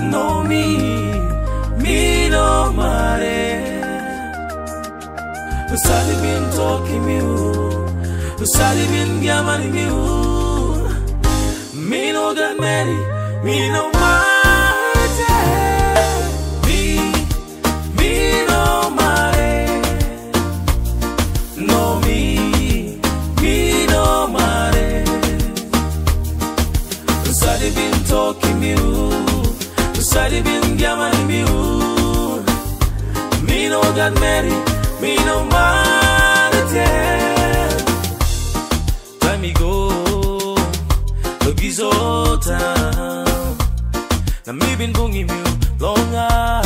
no mi mi no mare. Usali bin toki mi u usali bin gamani mi u. Mi no gamani mi no Sadi bin Gaman Biur Me no God Mary, me no Maritel Time go, Lugizota Na mi bin bungi miu longa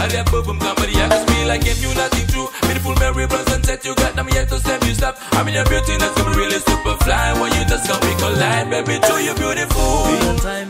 I they're both from somebody I just feel like if you nothing true. Beautiful Mary Bronson said you got them yet to save you stop I mean your beauty that's gonna really super fly When you just come we collide Baby, do you beautiful. Time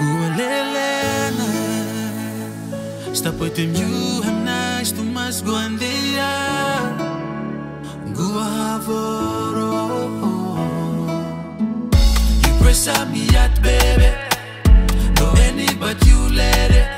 Gualelena Στα πετεμιού Guavoro You press on me out baby No any but you let it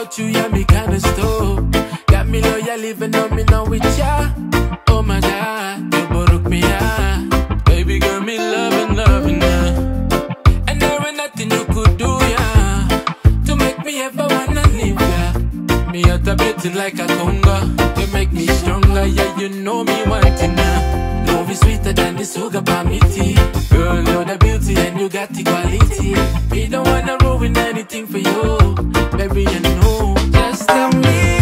Without you, yeah, me kinda stop. Got me loyal even though me not with ya. Oh my God, you broke me out. Baby girl, me loving, loving now. And there ain't nothing you could do, yeah, to make me ever wanna leave ya. Yeah. Me out a bit like a conga. You make me stronger, yeah, you know me wanting now. Love is sweeter than the sugar palm tea. Girl, you're the beauty and you got the quality. We don't wanna ruin anything for you, baby. You know tell me